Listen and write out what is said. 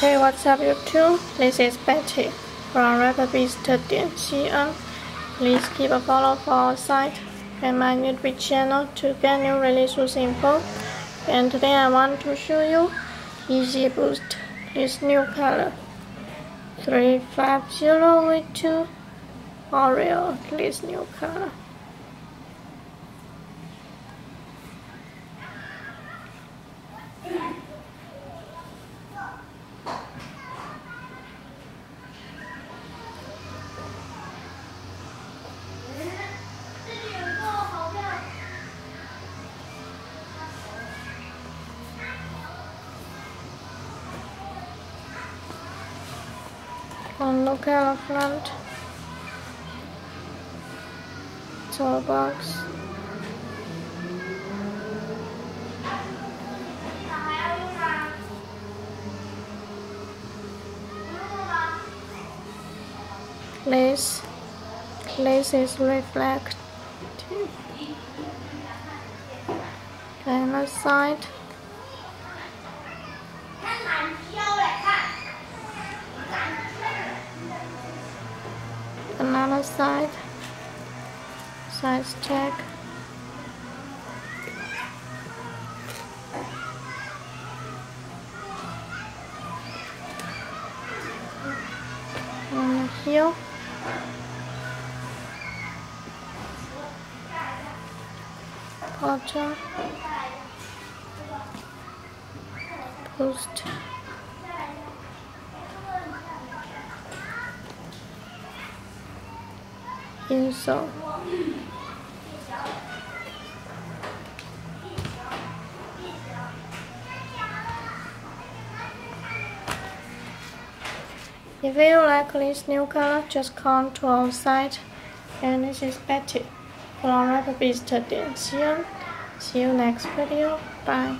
Hey, what's up YouTube? This is Betty from RepBeast.cn. Please keep a follow for our site and my YouTube channel to get new releases info. And today I want to show you Yeezy Boost, this new color. 350V2 Oreo, this new color. And look at the front toe box This, this is reflective and the side another side. Size check. And here Potter post If you like this new color, just come to our site. And this is Betty from RepBeast.cn. See you next video. Bye.